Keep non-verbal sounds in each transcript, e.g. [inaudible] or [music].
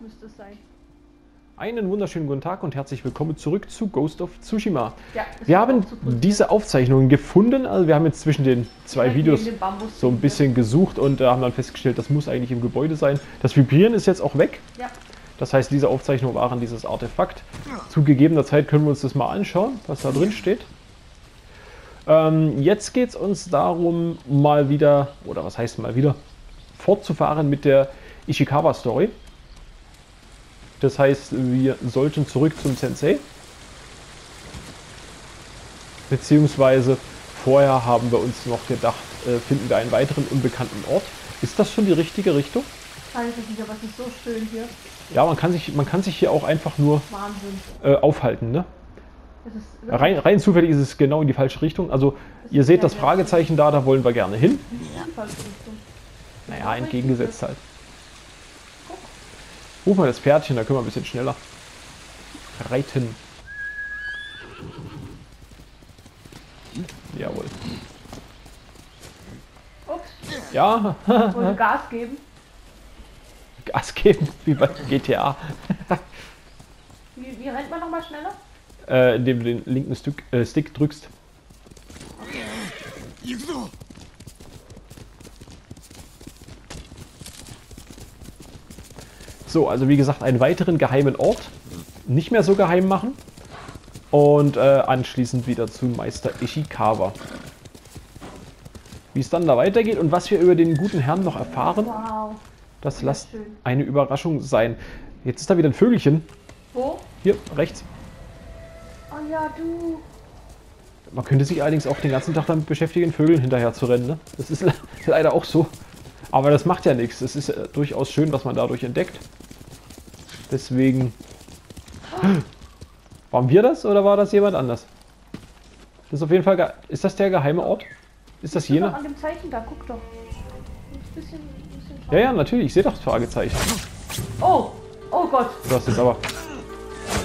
müsste es sein. Einen wunderschönen guten Tag und herzlich willkommen zurück zu Ghost of Tsushima. Ja, Wir haben diese Aufzeichnungen gefunden, also wir haben jetzt zwischen den zwei Videos neben dem Bambus so ein bisschen gesucht und äh, haben dann festgestellt, das muss eigentlich im Gebäude sein. Das Vibrieren ist jetzt auch weg. Ja, Das heißt, diese Aufzeichnungen waren dieses Artefakt. Zu gegebener Zeit können wir uns das mal anschauen, was da drin steht. Ähm, jetzt geht es uns darum, mal wieder, oder was heißt mal wieder, fortzufahren mit der Ishikawa-Story. Das heißt, wir sollten zurück zum Sensei. Beziehungsweise vorher haben wir uns noch gedacht, äh, finden wir einen weiteren unbekannten Ort. Ist das schon die richtige Richtung? kann ich nicht, aber es ist so schön hier. Ja, man kann sich, man kann sich hier auch einfach nur äh, aufhalten. Ne? Rein, rein zufällig ist es genau in die falsche Richtung. Also ihr seht das Fragezeichen da, da wollen wir gerne hin. Naja, entgegengesetzt halt. Ruf mal das Pferdchen, da können wir ein bisschen schneller reiten. Jawohl. Ups, Ja, wollte Gas geben. Gas geben, wie bei GTA. Wie, wie rennt man nochmal schneller? Äh, indem du den linken Stück, äh, Stick drückst. So, also wie gesagt, einen weiteren geheimen Ort. Nicht mehr so geheim machen. Und äh, anschließend wieder zu Meister Ishikawa. Wie es dann da weitergeht und was wir über den guten Herrn noch erfahren, Wow. das lasst eine Überraschung sein. Jetzt ist da wieder ein Vögelchen. Wo? Hier, rechts. Oh ja, du. Man könnte sich allerdings auch den ganzen Tag damit beschäftigen, Vögeln hinterher zu rennen. Ne? Das ist le- [laughs] leider auch so. Aber das macht ja nichts. Es ist äh, durchaus schön, was man dadurch entdeckt. Deswegen. Waren wir das oder war das jemand anders? Das ist auf jeden Fall. ge- Ist das der geheime Ort? Ist das jener? an dem Zeichen da, guck doch. Bisschen, bisschen. Ja, ja, natürlich. Ich sehe doch das Fragezeichen. Oh, oh Gott. Du hast jetzt aber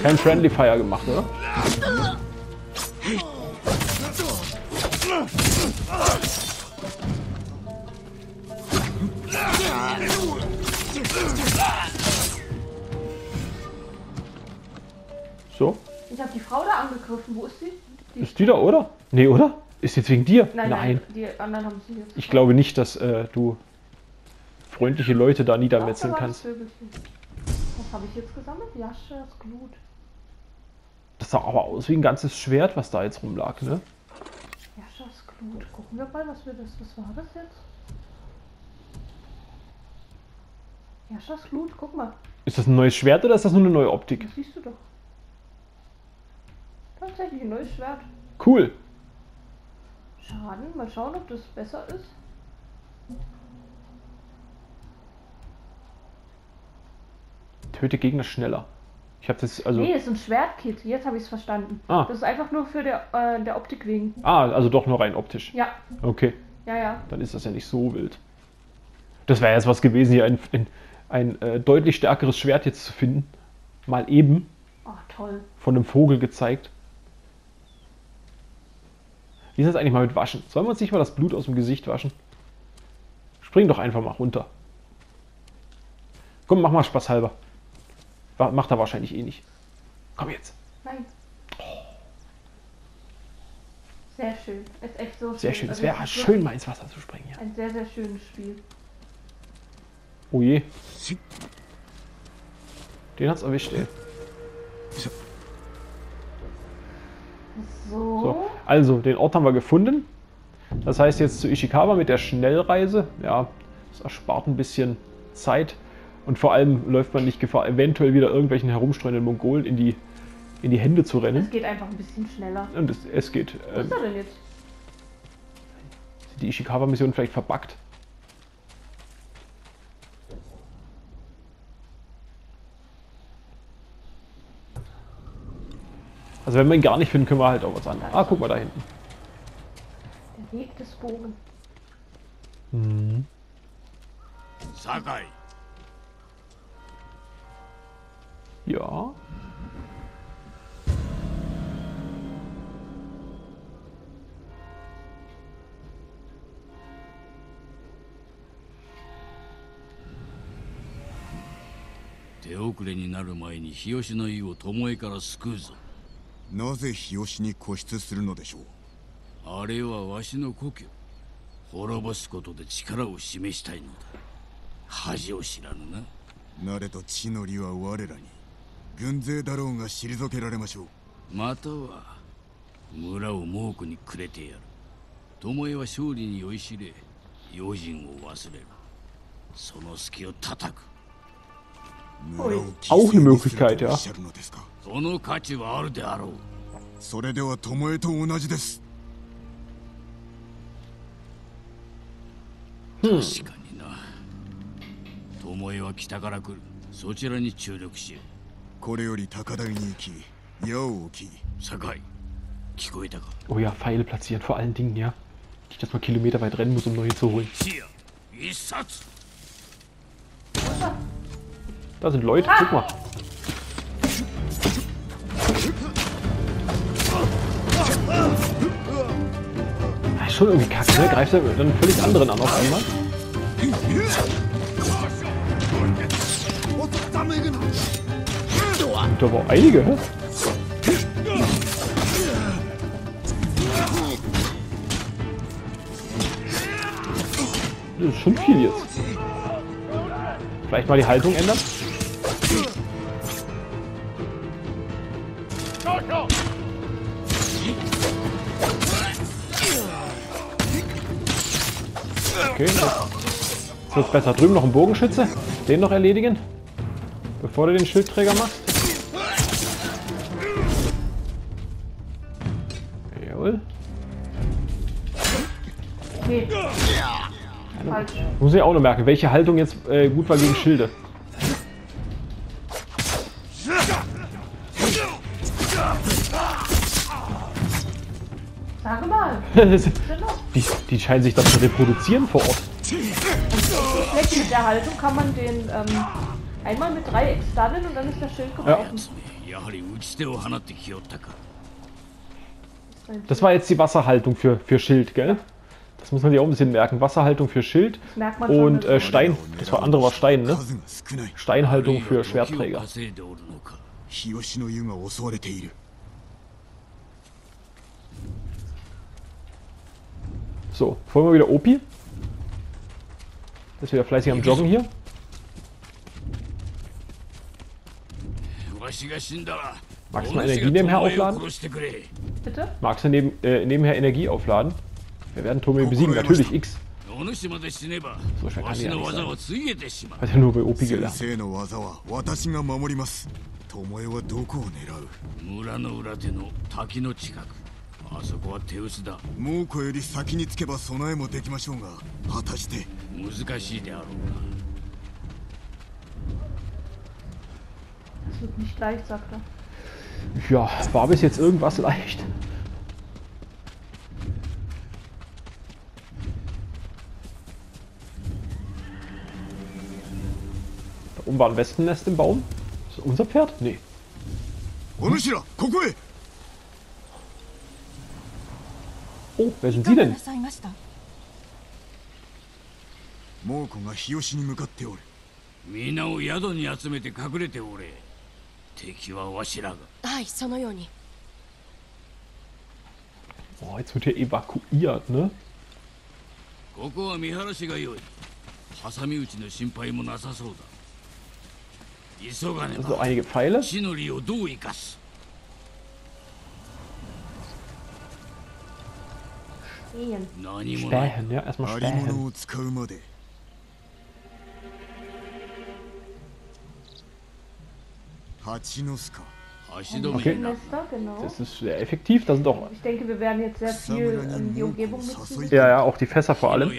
kein Friendly Fire gemacht, oder? Ich habe die Frau da angegriffen. Wo ist sie? Die Ist die da, oder? Nee, oder? Ist jetzt wegen dir? Nein, nein, die anderen haben sie jetzt. Ich glaube nicht, dass äh, du freundliche Leute da niedermetzeln da war kannst. das. Was habe ich jetzt gesammelt? Jaschas Glut. Das sah aber aus wie ein ganzes Schwert, was da jetzt rumlag, ne? Jaschas Glut. Gucken wir mal, was wir das. Was war das jetzt? Jaschas Glut, guck mal. Ist das ein neues Schwert oder ist das nur eine neue Optik? Das siehst du doch. Tatsächlich ein neues Schwert. Cool. Schaden. Mal schauen, ob das besser ist. Töte Gegner schneller. Ich habe das, also. Nee, ist ein Schwertkit. Jetzt habe ich es verstanden. Ah. Das ist einfach nur für der, äh, der Optik wegen. Ah, also doch nur rein optisch. Ja, Okay, ja, ja. dann ist das ja nicht so wild. Das wäre jetzt was gewesen, hier ein, ein, ein äh, deutlich stärkeres Schwert jetzt zu finden. Mal eben Oh, toll. von einem Vogel gezeigt. Wie ist das eigentlich mal mit Waschen? Sollen wir uns nicht mal das Blut aus dem Gesicht waschen? Spring doch einfach mal runter. Komm, mach mal Spaß halber. Macht er wahrscheinlich eh nicht. Komm jetzt. Nein. Sehr schön. Ist echt so schön. Sehr schön. Es Also, wäre ist schön, mal ins Wasser zu springen. Ja. Ein sehr, sehr schönes Spiel. Oh je. Den hat's erwischt, ey. So. So, also, den Ort haben wir gefunden. Das heißt jetzt zu Ishikawa mit der Schnellreise. Ja, das erspart ein bisschen Zeit. Und vor allem läuft man nicht Gefahr, eventuell wieder irgendwelchen herumstreuenden Mongolen in die, in die Hände zu Es rennen. geht einfach ein bisschen schneller. Und es, es geht. Was Ähm, ist er denn jetzt? die Ishikawa-Mission vielleicht verbuggt. Also wenn wir ihn gar nicht finden, können wir halt auch was anderes. Ah, guck mal da hinten. Der Weg des Bogen. Sagai. Ja. 暮れになる前に日吉の湯を巴から救うぞ なぜ日吉に固執するのでしょう？あれはわしの故郷。滅ぼすことで力を示したいのだ。恥を知らぬな。なれと地の利は我らに。軍勢だろうが退けられましょう。または村を猛虎にくれてやる。巴は勝利に酔いしれ用心を忘れる。その隙を叩く。村を Auch eine 犠牲にする Möglichkeit, とお ja. その価値はあるであろうそれでは巴と同じです確かにな巴は北から来るそちらに注力しよこれより高台に行き矢を置きう酒井聞こえたか Oh ja, Pfeile platzieren vor allen Dingen, ja. Nicht, dass man kilometerweit rennen muss, um neue zu holen. Da sind Leute, guck mal. Schon irgendwie kacke, ne? Greift er dann völlig anderen an auf einmal. Und da war einige, hä? Das ist schon viel jetzt. Vielleicht mal die Haltung ändern? Okay, das wird besser. Drüben noch ein Bogenschütze. Den noch erledigen. Bevor du den Schildträger machst. Jawohl. Nee. Falsch. Muss ich auch noch merken, welche Haltung jetzt äh, gut war gegen Schilde. Sage mal. [laughs] Die, die scheinen sich dann zu reproduzieren vor Ort. Mit der Haltung kann man den ähm, einmal mit Dreieck stunnen und dann ist das Schild gebrochen. Ja. Das war jetzt die Wasserhaltung für, für Schild, gell? Das muss man sich auch ein bisschen merken. Wasserhaltung für Schild und äh, Stein. Das war andere war Stein, ne? Steinhaltung für Schwertträger. So, folgen wir wieder Opi. Ist wieder fleißig am Joggen hier. わしが死んだら Magst du mal お主 Energie が nebenher 巴を aufladen? 殺してくれ Bitte? Magst du neben, äh, nebenher Energie aufladen? Wir werden Tome besiegen, natürlich X. お主まで死ねばそうしかわしの関係ない技はついえてしまう Hat ja nur bei Opi 先 gelernt. 生の技は私が守ります巴はどこを狙う村の裏手の滝の近く あそこは手薄だ猛虎より先につけば備えもできましょうが果たして難しいであろう Das wird nicht leicht, sagt er. Ja, war bis jetzt irgendwas leicht. Da oben war ein Wespennest im Baum. Ist das unser Pferd? Nee. お主らここへ Oh, wer sind ど Sie う denn? なさいました。猛虎が日吉に向かっておる。皆を宿に集めて隠れておれ。敵はわしらが。はいそのように。Oh, jetzt wird hier evakuiert, ne? ここは見晴らしが良い。挟み撃ちの心配もなさそうだ。急がねば。einige Pfeile. 地の利をどう生かす？Spähen. Spähen, ja, erstmal Spähen. Okay. Genau. Das ist sehr effektiv, das sind auch... Ich denke, wir werden jetzt sehr viel in ähm, die Umgebung mitziehen. Ja, ja, auch die Fässer vor allem.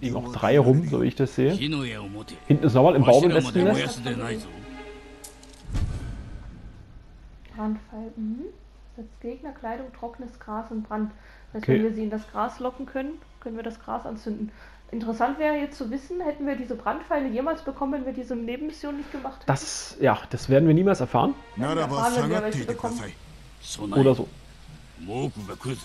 Liegen auch drei rum, so wie ich das sehe. Hinten ist nochmal im Baum im Westen. Nest. Brandfall, mhm Setzt Gegner, Kleidung, trockenes Gras und Brand. Das heißt, Okay. wenn wir sie in das Gras locken können, können wir das Gras anzünden. Interessant wäre jetzt zu wissen, hätten wir diese Brandpfeile jemals bekommen, wenn wir diese Nebenmission nicht gemacht hätten? Das, ja, das werden wir niemals erfahren. ならば下がっていてください備え Oder so. 猛虎が来るぞ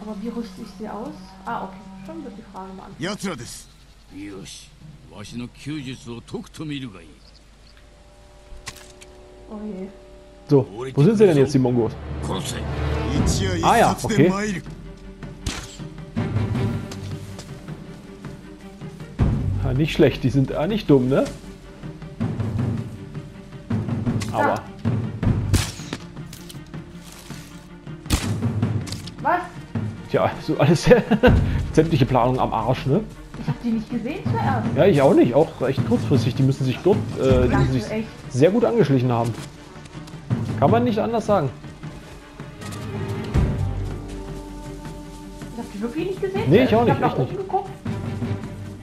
Aber wie rüste ich sie aus? Ah, okay. Schon wird die Frage beantwortet. 奴らです よしわしの弓術を解くと見るがいい Oh je. So, wo sind sie denn jetzt, die Mongos? Ah ja, okay. Ah, nicht schlecht, die sind ah, nicht dumm, ne? Aber. Was? Tja, so alles [laughs] sämtliche Planung am Arsch, ne? Ich hab die nicht gesehen zuerst. Ja, ich auch nicht. Auch recht kurzfristig. Die müssen sich dort, äh, die müssen sich echt? sehr gut angeschlichen haben. Kann man nicht anders sagen. Ich hab die wirklich nicht gesehen. Nee, ich auch Ich nicht, hab nach echt nicht. geguckt.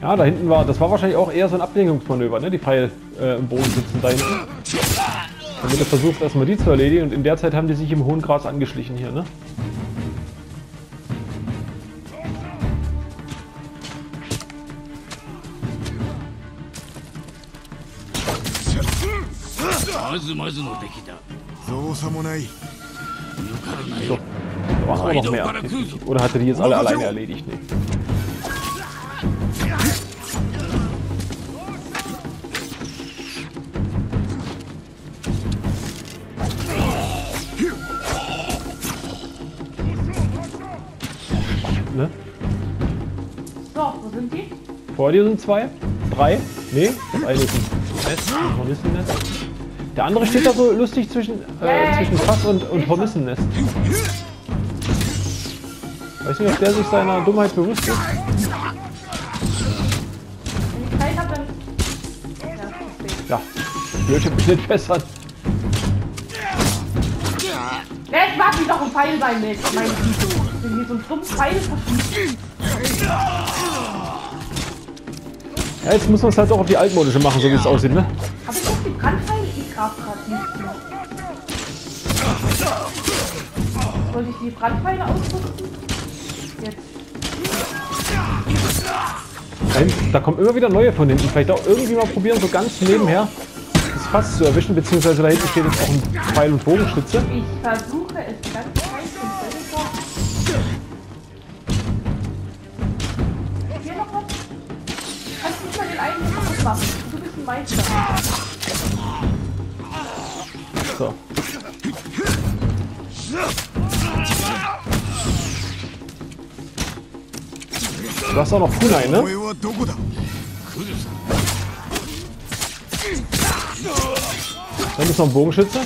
Ja, da hinten war, das war wahrscheinlich auch eher so ein Ablenkungsmanöver, ne? Die Pfeil äh, im Boden sitzen da hinten. Wird er versucht, erstmal die zu erledigen und in der Zeit haben die sich im hohen Gras angeschlichen hier, ne? So, Samurai. So. Da waren auch noch mehr. Oder hatte die jetzt alle alleine erledigt? Nee. Ne? So, wo sind die? Vor dir sind zwei, drei, nee, eine ist ein. Noch nicht der andere steht da so lustig zwischen, äh, zwischen Fass und, und Hornissennest. Weiß nicht, ob der sich seiner Dummheit bewusst ist. Wenn ich Zeit habe, dann. Ja, ich würde mich nicht bessern. Jetzt mach mich doch ein Pfeil bei mir, mein. Wenn hier so ein dummes Pfeil. Ja, jetzt muss man es halt auch auf die altmodische machen, so wie es aussieht, ne? Aber ich hab die Sollte ich die Brandpfeile ausrüsten? Jetzt. Da kommen immer wieder neue von hinten. Vielleicht auch irgendwie mal probieren, so ganz nebenher das Fass zu erwischen, beziehungsweise da hinten steht jetzt auch ein Pfeil- und Bogenschütze. Ich versuche es ganz leicht und selber. Hier noch was? Kannst du mal den einen machen? Du bist ein Meister. ist auch noch Funai, ne? Dann ist noch ein Bogenschütze.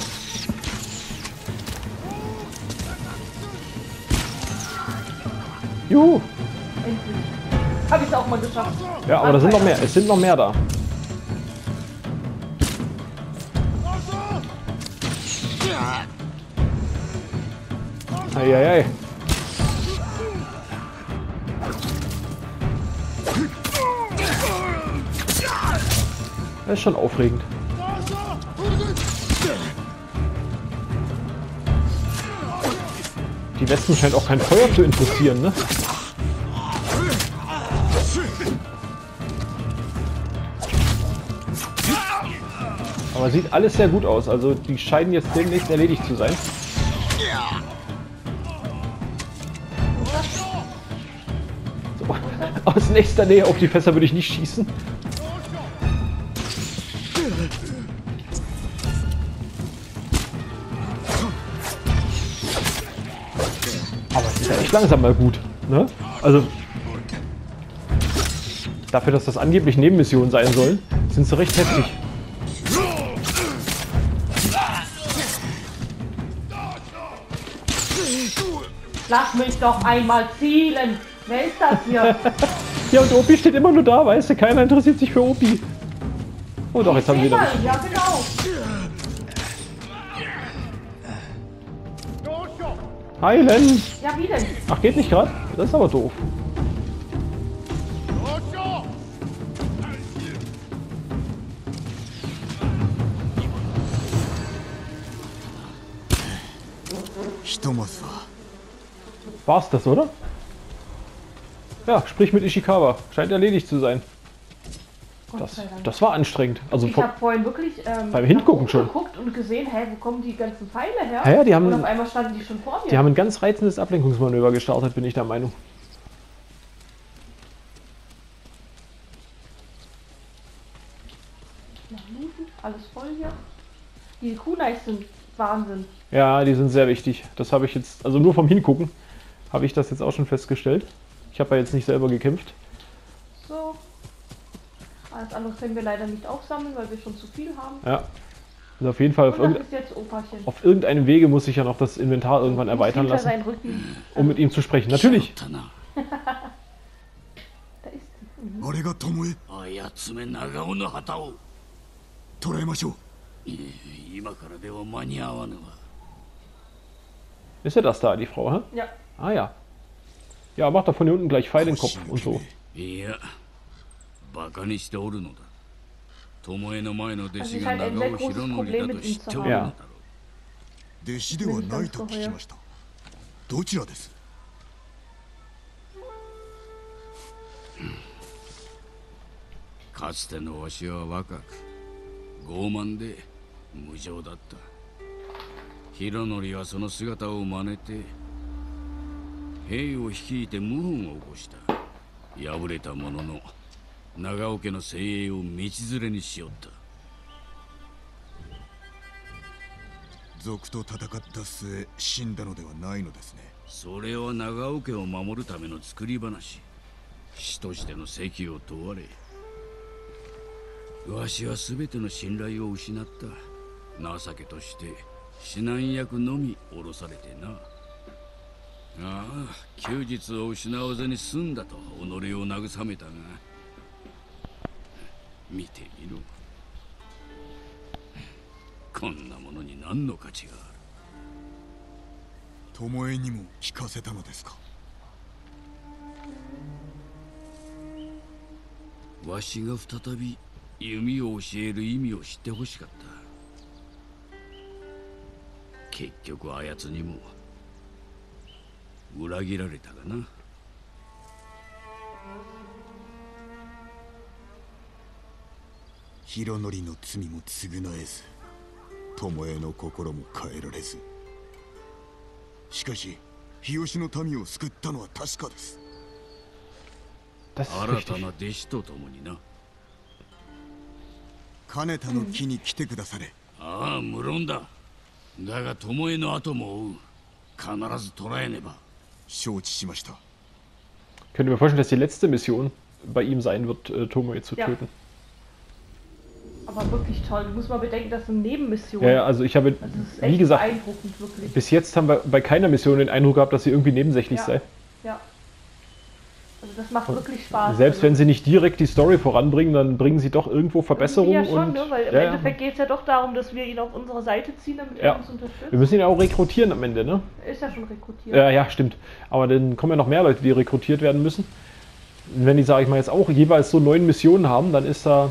Juhu! Endlich. Hab ich's auch mal geschafft. Ja, aber da sind noch mehr. Es sind noch mehr da. Eieiei. Ei, ei. Ist schon aufregend. Die Wespen scheint auch kein Feuer zu interessieren, ne? Aber sieht alles sehr gut aus. Also die scheinen jetzt demnächst erledigt zu sein. So. [laughs] Aus nächster Nähe auf die Fässer würde ich nicht schießen. Langsam mal gut. Ne? Also dafür, dass das angeblich Nebenmissionen sein sollen, sind sie recht heftig. Lass mich doch einmal zielen. Wer ist das hier? [laughs] Ja, und Opi steht immer nur da, weißt du? Keiner interessiert sich für Opi. Oh doch, jetzt haben wir wieder. Ja, genau. Heilen! Ja, wie denn? Ach, geht nicht gerade? Das ist aber doof. War's das, oder? Ja, sprich mit Ishikawa. Scheint erledigt zu sein. Das, das war anstrengend. Also Ich habe vorhin wirklich ähm, Beim Hingucken schon. geguckt und gesehen, hä, wo kommen die ganzen Pfeile her? Ja, ja, die haben- und auf einmal standen die schon vor mir. die haben ein ganz reizendes Ablenkungsmanöver gestartet, bin ich der Meinung. Alles voll hier. Die Kunais sind Wahnsinn. Ja, die sind sehr wichtig. Das habe ich jetzt, also nur vom Hingucken, habe ich das jetzt auch schon festgestellt. Ich habe ja jetzt nicht selber gekämpft. Das andere können wir leider nicht aufsammeln, weil wir schon zu viel haben. Ja. Also auf jeden Fall auf, irgende auf, irgendeinem Wege muss ich ja noch das Inventar irgendwann erweitern lassen, um mit ihm zu sprechen. Natürlich. [laughs] da ist sie. mhm. Ist ja das da, die Frau, hä? Ja. Ah ja. Ja, mach doch von hier unten gleich Pfeil in den Kopf und so. Ja. バカにしておるのだ。巴の前の弟子が長尾博則だと知っておるのだろう。弟子ではないと聞きました。どちらです？かつてのわしは若く傲慢で無情だった。弘則はその姿を真似て兵を率いて謀反を起こした。敗れた者の長尾家の精鋭を道連れにしよった。賊と戦った末死んだのではないのですね。それは長尾家を守るための作り話。死としての責を問われわしは全ての信頼を失った。情けとして指南役のみ降ろされてな。ああ休日を失わずに済んだと己を慰めたが見てみろ。こんなものに何の価値がある？巴にも聞かせたのですか？わしが再び弓を教える意味を知ってほしかった。結局あやつにも裏切られたがな弘則の罪も償えず巴の心も変えられず。しかし日吉の民を救ったのは確かです。[laughs] 新た.な弟子と共にな。金田の木に来てくだされ、ああ無論だ。だが巴の後も追う。必ず捕らえねば。承知しました。Könnte mir vorstellen, dass die letzte Mission bei ihm sein wird, äh, Tomoe zu Ja. Aber wirklich toll. Du musst mal bedenken, das sind Nebenmissionen. Ja, ja, also ich habe, Also wie gesagt, bis jetzt haben wir bei keiner Mission den Eindruck gehabt, dass sie irgendwie nebensächlich Ja. sei. Ja. Also das macht wirklich Spaß. Selbst also, wenn sie nicht direkt die Story voranbringen, dann bringen sie doch irgendwo Verbesserungen. Ja, schon, und, ne? weil im ja, ja. Endeffekt geht es ja doch darum, dass wir ihn auf unsere Seite ziehen, damit Ja. er uns unterstützt. Wir müssen ihn ja auch rekrutieren am Ende, ne? Er ist ja schon rekrutiert. Ja, ja, stimmt. Aber dann kommen ja noch mehr Leute, die rekrutiert werden müssen. Und wenn die, sage ich mal, jetzt auch jeweils so neun Missionen haben, dann ist da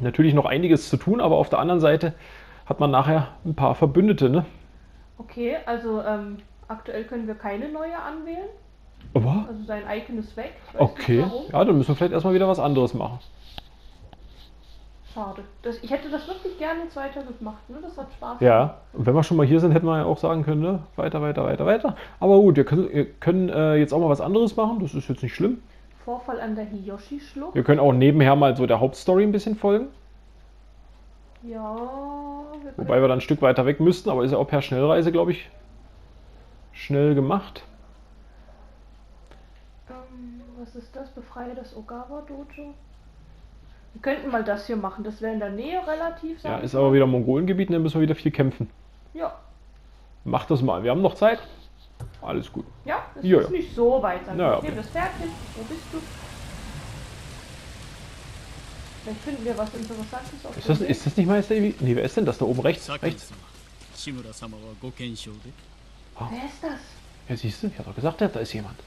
natürlich noch einiges zu tun, aber auf der anderen Seite hat man nachher ein paar Verbündete, ne? Okay, also ähm, aktuell können wir keine neue anwählen. Aber, Also sein Icon ist weg. Okay. Ja, dann müssen wir vielleicht erstmal wieder was anderes machen. Schade. Das, ich hätte das wirklich gerne jetzt weiter gemacht. Ne? Das hat Spaß. Ja, und wenn wir schon mal hier sind, hätten wir ja auch sagen können, ne? Weiter, weiter, weiter, weiter. Aber gut, wir können, wir können äh, jetzt auch mal was anderes machen, das ist jetzt nicht schlimm. Vorfall an der Hiyoshi-Schlucht. Wir können auch nebenher mal so der Hauptstory ein bisschen folgen. Ja, wir Wobei wir dann ein Stück weiter weg müssten, aber ist ja auch per Schnellreise, glaube ich, schnell gemacht. Ähm, was ist das? Befreie das Ogawa-Dojo. Wir könnten mal das hier machen. Das wäre in der Nähe relativ. Ja, ist aber wieder Mongolengebiet, dann müssen wir wieder viel kämpfen. Ja, Macht das mal, wir haben noch Zeit. Alles gut. Ja, das ja, ist ja. nicht so weit. Dann naja, okay. das fertig. Wo bist du? Vielleicht finden wir was Interessantes auf ist das, ist das nicht Meister Ebi? Nee, wer ist denn das da oben rechts? rechts? Wow. Ah. Wer ist das? Ja, siehst du, ich habe doch gesagt, da ist jemand.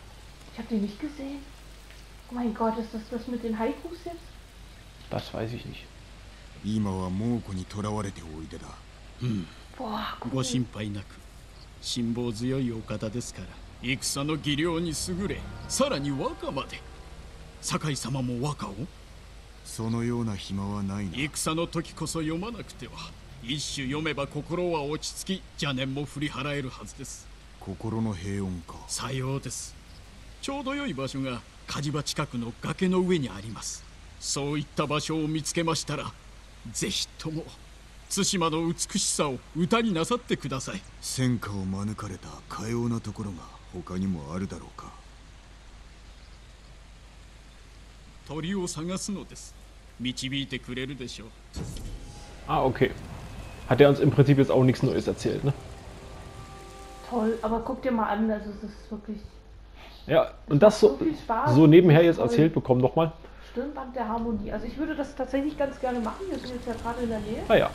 Ich habe den nicht gesehen. Oh mein Gott, ist das das mit den Haikus jetzt? Das weiß ich nicht. Boah, cool. 辛抱強いお方ですから戦の技量に優れさらに和歌まで。酒井様も和歌を？そのような暇はないな。戦の時こそ読まなくては。一首読めば心は落ち着き邪念も振り払えるはずです。心の平穏か。さようです。ちょうど良い場所が火事場近くの崖の上にあります。そういった場所を見つけましたらぜひとも対馬の美しさを歌になさってください戦火を免れたかようなところが他にもあるだろうか鳥を探すのです導いてくれるでしょう Ah, okay. Hat er uns im Prinzip jetzt auch nichts Neues erzählt, ne? Toll, aber guck dir mal an, also es ist wirklich Ja, und das so, so nebenher jetzt Toll. erzählt bekommen nochmal. Stirnband der Harmonie. Also ich würde das tatsächlich ganz gerne machen. Wir sind jetzt ja gerade in der Nähe. Ah ja.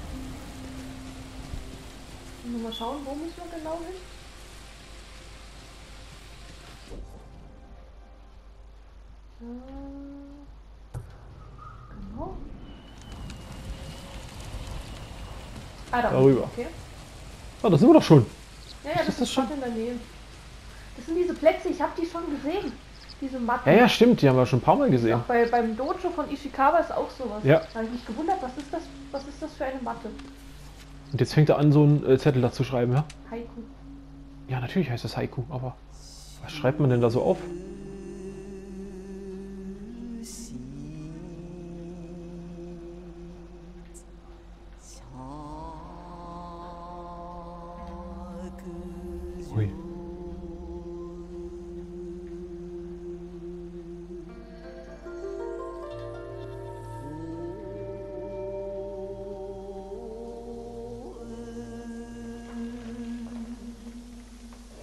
Nur mal schauen, wo müssen wir genau hin? Äh, Genau. Ah, da Darüber. Okay. Ah, da sind wir doch schon. Ja, ja, Ist das das ist schon? in der Nähe. Das sind diese Plätze, ich habe die schon gesehen. Diese Matten. Ja, ja, stimmt. Die haben wir schon ein paar Mal Auch gesehen. bei, beim Dojo von Ishikawa ist auch sowas. Ja. Da habe ich mich gewundert, was ist das, was ist das für eine Matte? Und jetzt fängt er an, so einen äh, Zettel da zu schreiben, ja? Haiku. Ja, natürlich heißt das Haiku, aber was schreibt man denn da so auf?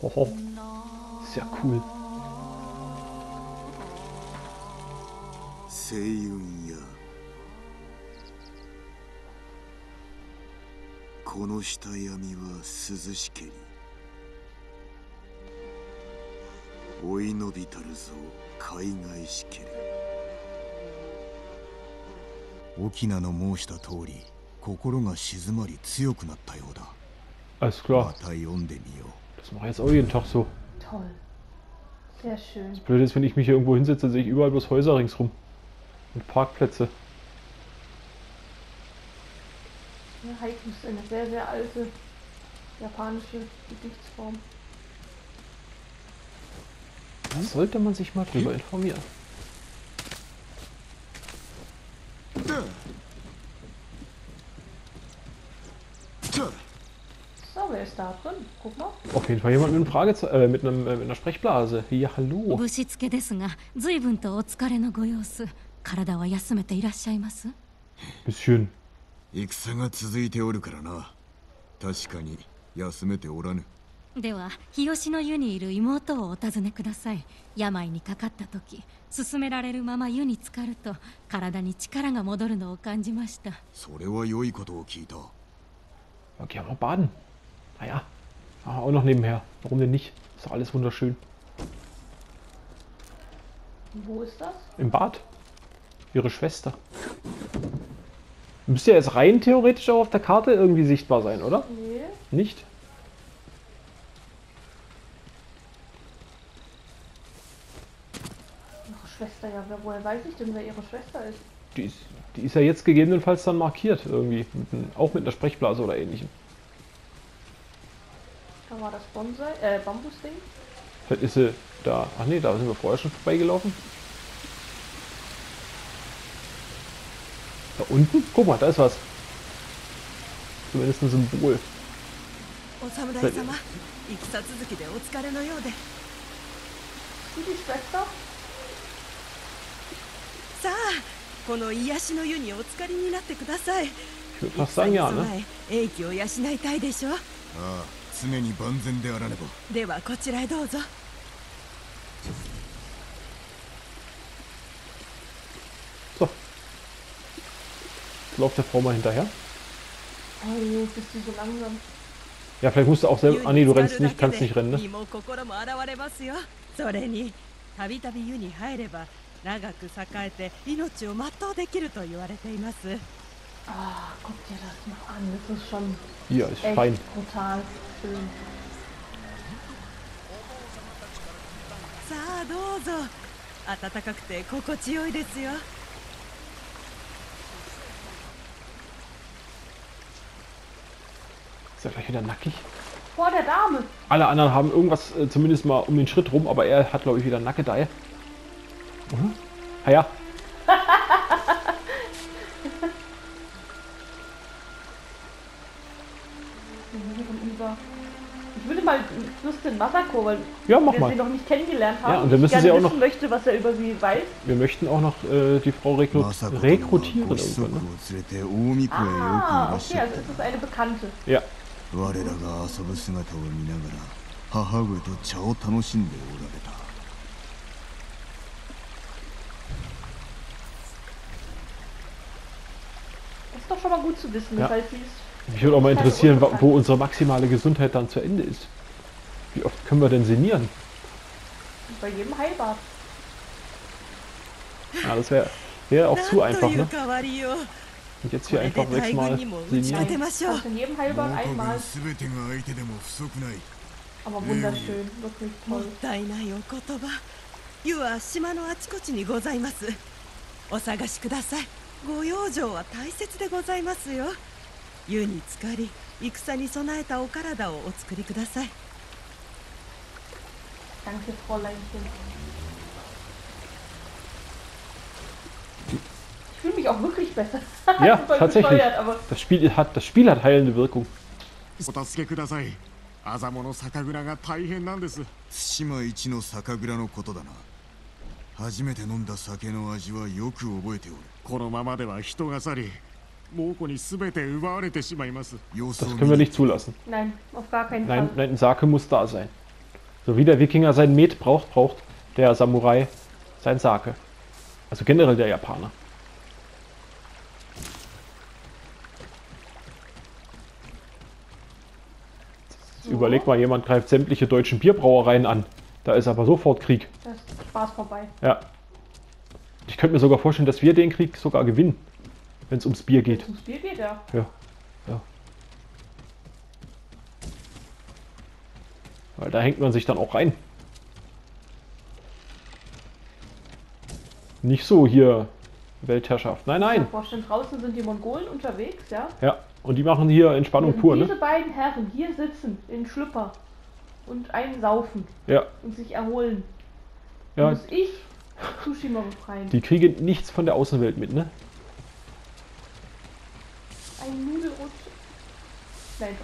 Hoho. Sehr cool. 星雲やこの下闇は涼しけり追い伸びたるぞ海外しけり沖縄の申した通り心が静まり強くなったようだ Alles ま klar. た読んでみよう Das mache ich jetzt auch jeden Tag so. Toll. Sehr schön. Blöd ist, wenn ich mich hier irgendwo hinsetze, sehe ich überall bloß Häuser ringsrum. Und Parkplätze. Ja, Haiku ist eine sehr, sehr alte japanische Gedichtsform. Da sollte man sich mal drüber informieren. So, wer ist da drin? Guck mal. Auf jeden Fall jemand mit, einem Frageze äh, mit, einem, äh, mit einer Sprechblase. Ja, hallo. ぶしつけですが随分とお疲れのご様子体は休めていらっしゃいます Bisschen. 戦が続いておるからな確かに休めておらぬでは日吉の湯にいる妹をお尋ねください病にかかった時勧められるまま湯に浸かると体に力が戻るのを感じましたそれは良いことを聞いた Okay, mal baden. Naja. Ah, auch noch nebenher. Warum denn nicht? Ist doch alles wunderschön. Wo ist das? Im Bad. Ihre Schwester. Müsste ja jetzt rein theoretisch auch auf der Karte irgendwie sichtbar sein, oder? Nee. Nicht? Ihre Schwester, ja, wer, woher weiß ich denn, wer ihre Schwester ist? Die ist, die ist ja jetzt gegebenenfalls dann markiert irgendwie. Mit, auch mit einer Sprechblase oder ähnlichem. Da war das Bonsai, äh, Bambusding. Vielleicht ist sie da. Ach nee, da sind wir vorher schon vorbeigelaufen. Da unten? Guck mal, da ist was. Zumindest ein Symbol. お侍様戦続きでお疲れのようで Sie die Schwester? さあこの癒しの湯にお浸かりになってください Ich würde fast sagen ja, 戦に ne? 備え英気を養いたいでしょああ 常に万全であらねばではこちらへどうぞ So. Jetzt läuft der Frau mal hinterher. Oh, bist du so langsam. Ja, vielleicht musst du auch 湯 selber. Ah nee, に du 浸か rennst るだ nicht, け kannst nicht で rennen, ne? 身も心も洗われますよそれにたびたび湯に入れば長く栄えて命を全うできると言われています Ah, guck dir das mal an. Das ist schon Ja, ist echt fein. brutal schön. Ist er gleich wieder nackig? Boah, der Dame! Alle anderen haben irgendwas äh, zumindest mal um den Schritt rum, aber er hat, glaube ich, wieder Nackedei. Mhm. Ah ja. Ich würde mal Fürstin Masako, weil Ja, mach wir mal. sie noch nicht kennengelernt haben. Ja, und und wir ich müssen gerne sie auch wissen noch- möchte, was er über sie weiß. Wir möchten auch noch äh, die Frau rekru まさこ殿は rekrutieren ご子息を irgendwann. Ne? 連れて近江湖へよくい Ah, らっし okay, ゃっ also ist es eine Bekannte. Ja, た我らが遊ぶ姿を見ながら母上と茶を楽しんでおられた Das ist doch schon mal gut zu wissen. Das Ja. heißt, sie ist mich würde auch mal Keine interessieren, wa- wo Unbekannt. unsere maximale Gesundheit dann zu Ende ist. Wie oft können wir denn senieren? bei jedem Heilbad. Ja, das wäre wär auch zu なんと einfach, いう ne? 変わりよう Und jetzt こ hier れで einfach 大 sechsmal 軍にも打ち立 senieren. てましょう Also in jedem 猛 Heilbad 虎 einmal. 軍全てが相手でも不足ない Aber wunderschön. Wirklich もっ toll. たいないお言葉湯は島のあちこちにございますお探しくださいご養生は大切でございますよ 湯に浸かり戦に備えたお体をお作りください Danke, Fräuleinchen. Ich fühle mich auch wirklich besser. Ja, tatsächlich. Das Spiel hat, das Spiel hat heilende Wirkung. お助けくださいアザモの酒蔵が大変なんです対馬一の酒蔵のことだな初めて飲んだ酒の味はよく覚えておるこのままでは人が去り Das können wir nicht zulassen. Nein, auf gar keinen Fall. Nein, ein Sake muss da sein. So wie der Wikinger sein Met braucht, braucht der Samurai sein Sake. Also generell der Japaner. So. Überleg mal, jemand greift sämtliche deutschen Bierbrauereien an. Da ist aber sofort Krieg. Das ist Spaß vorbei. Ja. Ich könnte mir sogar vorstellen, dass wir den Krieg sogar gewinnen wenn es ums Bier Wenn geht. es ums Bier geht, ja. Ja. Ja. Weil da hängt man sich dann auch rein. Nicht so hier Weltherrschaft. Nein, nein. vorstellen, draußen sind die Mongolen unterwegs, ja. Ja. Und die machen hier Entspannung pur, diese ne? beiden Herren hier sitzen, in Schlüpper und einen saufen Ja. und sich erholen, Ja. muss ich Tsushima befreien. Die kriegen nichts von der Außenwelt mit, ne? Ein Nudelrutsch. Nein,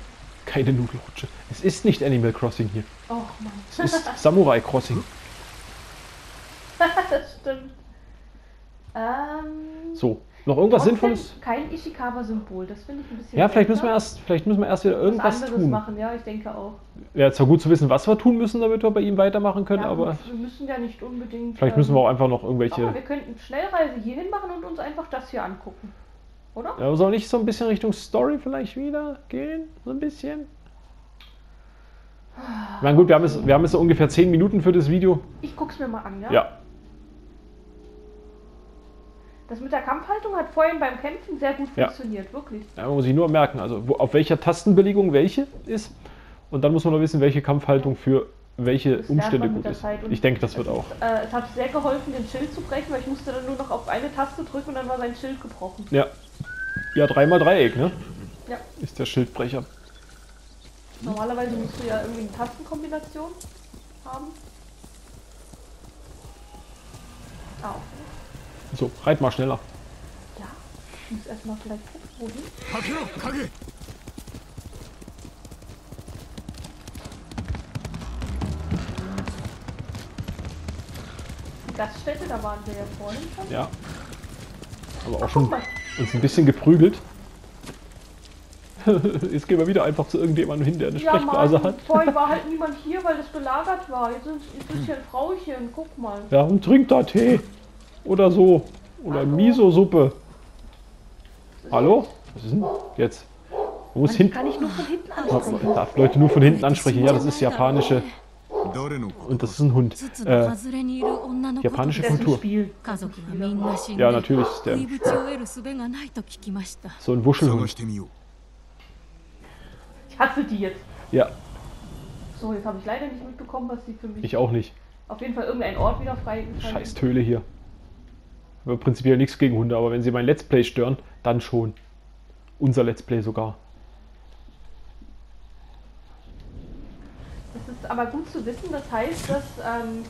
Keine Nudelrutsche. Es ist nicht Animal Crossing hier. Och Mann. Es ist Samurai Crossing. [laughs] das stimmt. Ähm, So. Noch irgendwas Sinnvolles? Kein Ishikawa-Symbol, das finde ich ein bisschen. Ja, vielleicht müssen wir erst, vielleicht müssen wir erst wieder was irgendwas anderes tun. machen, ja, ich denke auch. Wäre zwar gut zu wissen, was wir tun müssen, damit wir bei ihm weitermachen können, ja, aber wir müssen ja nicht unbedingt. vielleicht müssen wir auch einfach noch irgendwelche. wir könnten Schnellreise hierhin machen und uns einfach das hier angucken. Oder? Ja, soll nicht so ein bisschen Richtung Story vielleicht wieder gehen? So ein bisschen? Ich meine, gut, wir haben, jetzt, wir haben jetzt so ungefähr 10 Minuten für das Video. Ich guck's mir mal an, ja? Ja. Das mit der Kampfhaltung hat vorhin beim Kämpfen sehr gut Ja. funktioniert, wirklich. ja man muss sich nur merken, also wo, auf welcher Tastenbelegung welche ist. Und dann muss man noch wissen, welche Kampfhaltung für welche Das Umstände gut ist. Ich denke, das wird es auch. Ist, äh, es hat sehr geholfen, den Schild zu brechen, weil ich musste dann nur noch auf eine Taste drücken und dann war sein Schild gebrochen. Ja. Ja, dreimal Dreieck, ne? Ja. Ist der Schildbrecher. Normalerweise musst du ja irgendwie eine Tastenkombination haben. Ah, okay. So, reit mal schneller. Ja, ich muss erstmal vielleicht probieren. Gaststätte, da waren wir ja vorhin schon. Ja. Aber auch schon. Ach, uns ein bisschen geprügelt. [laughs] Jetzt gehen wir wieder einfach zu irgendjemandem hin, der eine Ja, Sprechblase Mann, hat. vorhin war [laughs] halt niemand hier, weil es belagert war. Jetzt ist, hier ein Frauchen, guck mal. Ja, und trinkt da Tee. Oder so. Oder? Miso-Suppe. Hallo? Was ist denn jetzt? Man muss hinten. kann ich nur von hinten ansprechen. Man darf Leute nur von hinten ansprechen. Ja, das ist japanische. Und das ist ein Hund. Äh, japanische Kultur. Ja, natürlich. Der, so ein Wuschelhund. Ich hasse die jetzt. Ja. So, jetzt habe ich leider nicht mitbekommen, was die für mich. Ich auch nicht. Auf jeden Fall irgendein Ort wieder frei. Scheiß Töle hier. Prinzipiell nichts gegen Hunde, aber wenn sie mein Let's Play stören, dann schon. Unser Let's Play sogar. Aber gut zu wissen. Das heißt, dass ähm,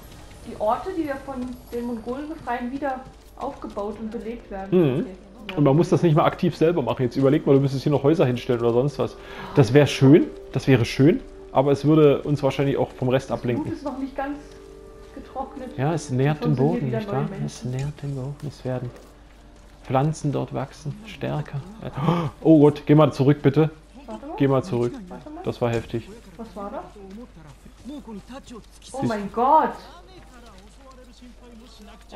die Orte, die wir von den Mongolen befreien, wieder aufgebaut und belebt werden. Mhm. Okay. Ja. Und man muss das nicht mal aktiv selber machen. Jetzt überleg mal, du müsstest hier noch Häuser hinstellen oder sonst was. Das wäre schön, das wäre schön, aber es würde uns wahrscheinlich auch vom Rest Blut ablenken. ist noch nicht ganz getrocknet. Ja, es nährt den Boden, nicht wahr? Es nährt den Boden. Es werden Pflanzen dort wachsen, stärker. Oh Gott, geh mal zurück bitte. Warte mal. Geh mal zurück. Warte mal. Das war heftig. Was war das? Oh mein Gott!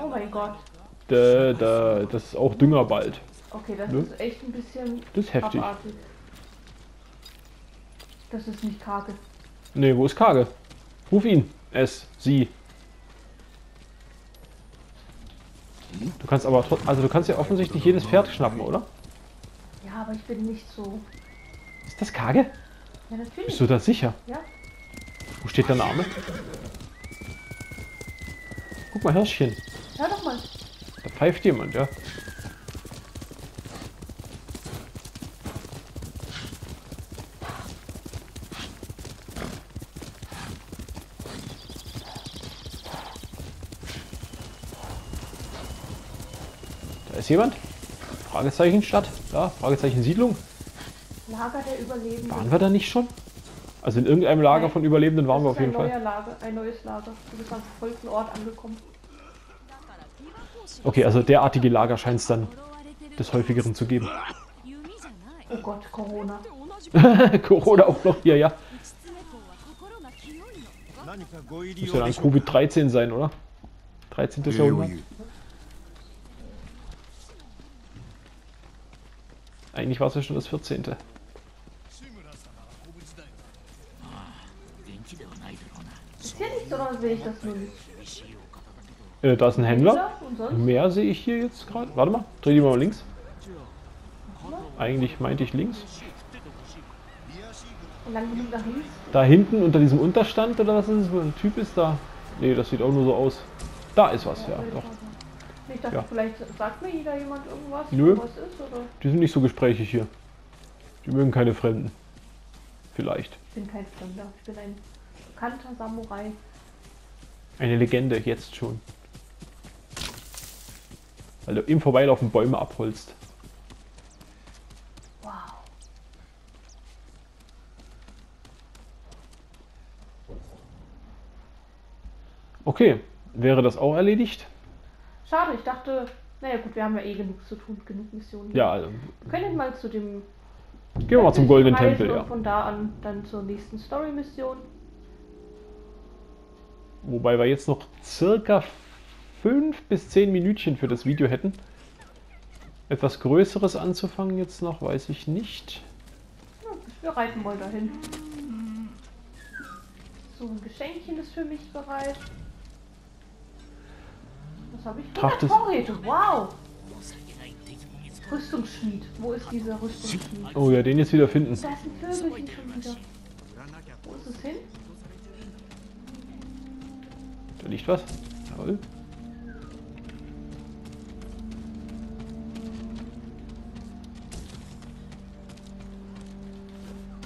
Oh mein Gott. Da, da, das ist auch Düngerbald. Okay, das Ne? ist echt ein bisschen Das ist heftig. abartig. Das ist nicht karge. Nee, wo ist Kage? Ruf ihn. Es, sie. Du kannst aber trotzdem, also du kannst ja offensichtlich jedes Pferd schnappen, oder? Ja, aber ich bin nicht so. Ist das Kage? Ja, natürlich. Bist du da sicher? Ja. Wo steht der Name? Guck mal, Hirschchen. Hör doch mal. Da pfeift jemand, ja. Da ist jemand. Fragezeichen Stadt. Da, Fragezeichen Siedlung. Lager der Überlebenden. Waren wir da nicht schon? Also in irgendeinem Lager Nein. von Überlebenden waren wir auf jeden Fall. Lager, ein neues Lager. Du bist am vollsten Ort angekommen. Okay, also derartige Lager scheint es dann des Häufigeren zu geben. Oh Gott, Corona. [laughs] Corona auch noch hier, ja. Muss ja dann Covid-13 sein, oder? 13. Jahrhundert. Eigentlich war es ja schon das 14. Nichts oder sehe ich das nur nicht? Äh, da ist ein Händler. Mehr sehe ich hier jetzt gerade. Warte mal, dreh die mal links. Eigentlich meinte ich links. Da hinten unter diesem Unterstand oder was ist es? Wo ein Typ ist da? Nee, das sieht auch nur so aus. Da ist was, ja, doch. Ich dachte, Ja. vielleicht sagt mir jeder jemand irgendwas, Nö. wo was ist, oder? Die sind nicht so gesprächig hier. Die mögen keine Fremden. Vielleicht. Ich bin kein Fremder. Ich bin ein bekannter Samurai. Eine Legende, jetzt schon. Weil du im Vorbeilaufen Bäume abholst. Wow. Okay, wäre das auch erledigt? Schade, ich dachte, naja gut, wir haben ja eh genug zu tun, genug Missionen. Ja, also, Wir können mal zu dem gehen wir mal zum Goldenen Tempel, ja. von da an dann zur nächsten Story-Mission. Wobei wir jetzt noch circa 5 bis 10 Minütchen für das Video hätten. Etwas Größeres anzufangen jetzt noch, weiß ich nicht. Ja, wir reiten mal dahin. So, ein Geschenkchen ist für mich bereit. Was habe ich? Tracht 100 es- Vorräte, wow! Rüstungsschmied. Wo ist dieser Rüstungsschmied? Oh ja, den jetzt wieder finden. Da ist ein Vögelchen schon wieder. Wo ist es hin? Da liegt was. Jawohl.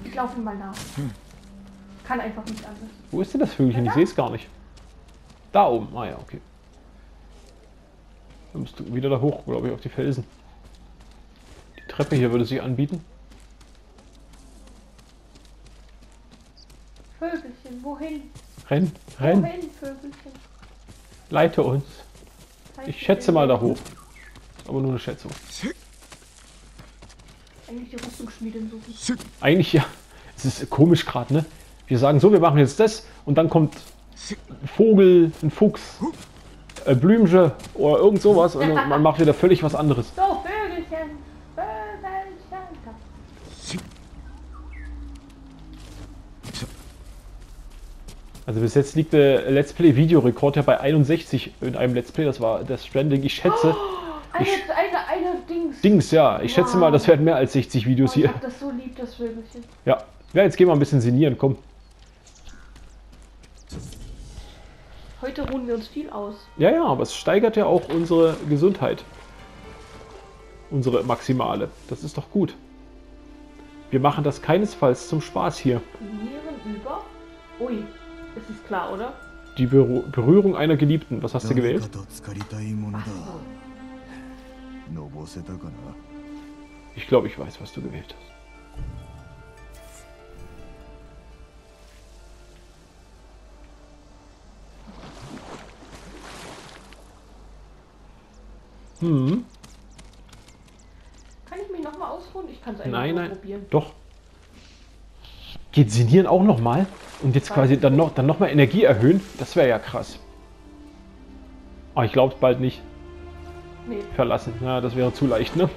Ich laufe mal nach. Kann einfach nicht anders. Wo ist denn das Vögelchen? Ich Da. sehe es gar nicht. Da oben. Ah ja, okay. Da musst du wieder da hoch, glaube ich, auf die Felsen. Die Treppe hier würde sich anbieten. Vögelchen, wohin? Renn, renn, Wohin, Vögelchen? leite uns. Ich schätze mal da hoch. Aber nur eine Schätzung. Eigentlich die Rüstungsschmiedin suchen. Eigentlich ja. Es ist komisch gerade, ne? Wir sagen so, wir machen jetzt das und dann kommt ein Vogel, ein Fuchs, ein Blümchen oder irgend sowas und man [laughs] macht wieder völlig was anderes. So, Also bis jetzt liegt der Let's Play Videorekord ja bei 61 in einem Let's Play. Das war das Stranding. Ich schätze, Eine, Ich- eine, eine Dings. Dings, ja. Ich schätze mal, das werden mehr als 60 Oh, Videos ich hier. hab das so lieb, das Vögelchen. Ja. Ja, jetzt gehen wir ein bisschen sinnieren, komm. Heute ruhen wir uns viel aus. Ja, ja, aber es steigert ja auch unsere Gesundheit. Unsere maximale. Das ist doch gut. Wir machen das keinesfalls zum Spaß hier. Nieren über. Ui, das ist klar, oder? Die Beru Berührung einer Geliebten. Was hast du gewählt? So. Ich glaube, ich weiß, was du gewählt hast. Hm. Kann ich mich nochmal ausruhen? Ich kann es einfach probieren. nein, nein. Doch. Geht Sinieren auch nochmal? Und jetzt quasi dann noch, dann noch mal Energie erhöhen? Das wäre ja krass. Aber ich glaube bald nicht. Nee, Verlassen. Ja, das wäre zu leicht, ne?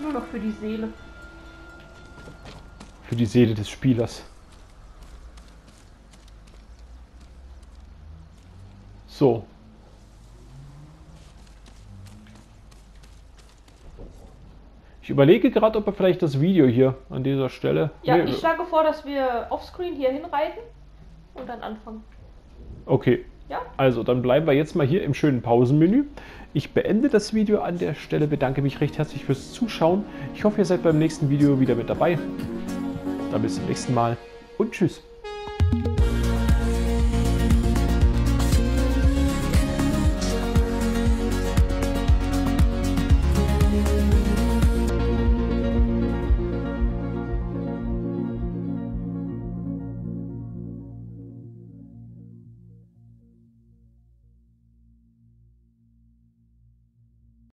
nur noch für die Seele. Für die Seele des Spielers. So. Ich überlege gerade, ob wir vielleicht das Video hier an dieser Stelle. Ja, Nee, ich schlage vor, dass wir offscreen hier hinreiten und dann anfangen. Okay. Ja? Also, dann bleiben wir jetzt mal hier im schönen Pausenmenü. Ich beende das Video an der Stelle, bedanke mich recht herzlich fürs Zuschauen. Ich hoffe, ihr seid beim nächsten Video wieder mit dabei. Dann bis zum nächsten Mal und tschüss.